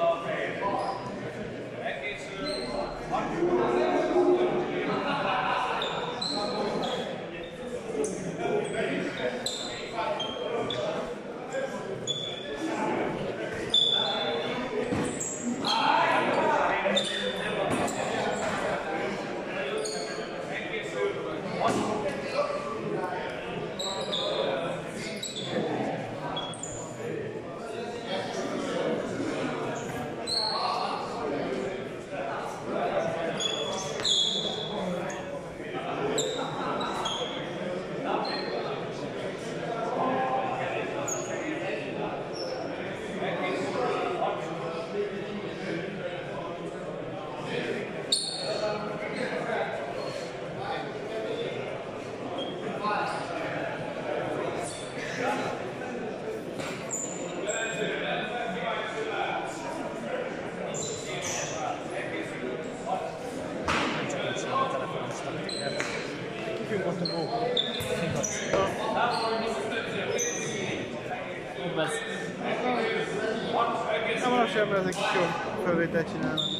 Oh. Nem van semmi, ezek is jó felvételt csinálnak.